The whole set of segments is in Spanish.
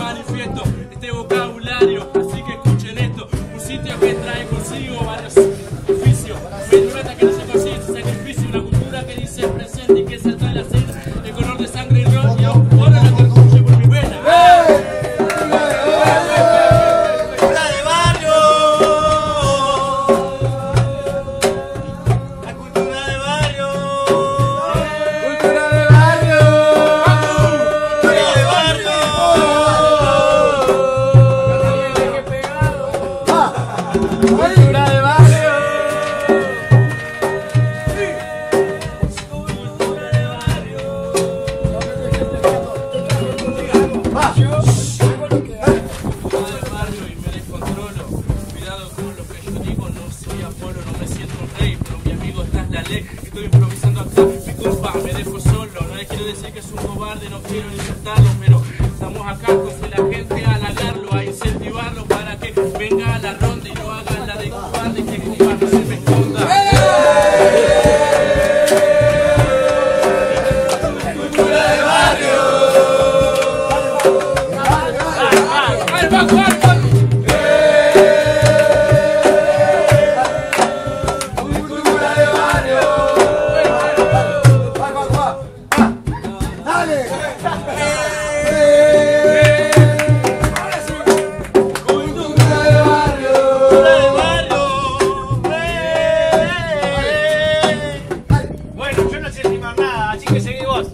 manifiesto este vocabulario. Así que escuchen esto. Un sitio que trae consigo varios No le quiero decir que es un cobarde, no quiero insultarlo, nada, así que seguí vos.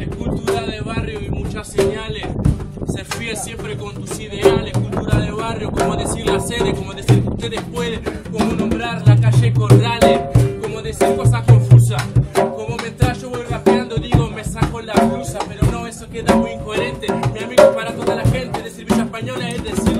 Es cultura de barrio y muchas señales. Ser fiel siempre con tus ideales. Cultura de barrio, como decir la sede, como decir que ustedes pueden, como nombrar la calle Corrales, como decir cosas confusas. Como mientras yo voy rapeando, digo me saco la blusa, pero no, eso queda muy incoherente. Mi amigo para toda la gente, decir Villa Española es decir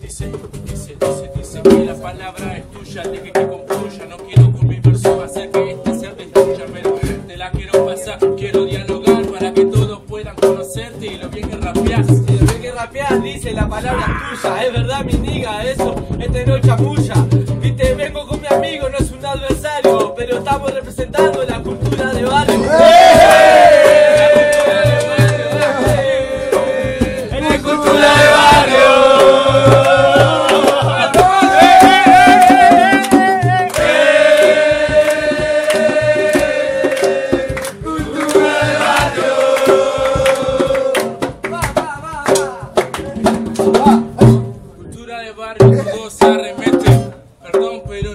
Dice, dice, dice, dice, que la palabra es tuya, de que te concluya. No quiero con mi verso hacer que esta sea destruya, pero te la quiero pasar. Quiero dialogar para que todos puedan conocerte y lo que rapeás. Y lo que rapeás dice la palabra es tuya, es verdad mi niga, eso, este no es chamulla. Viste, vengo con mi amigo, no es un adversario, pero estamos representando la cultura de barrio.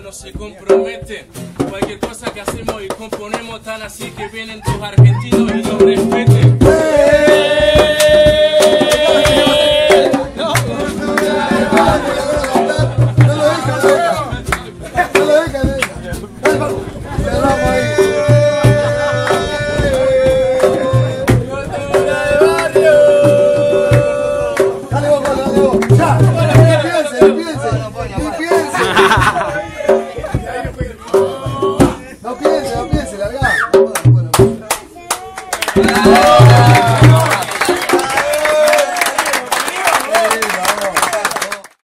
No se compromete. Cualquier cosa que hacemos y componemos tan así que vienen tus argentinos y nos respeten. No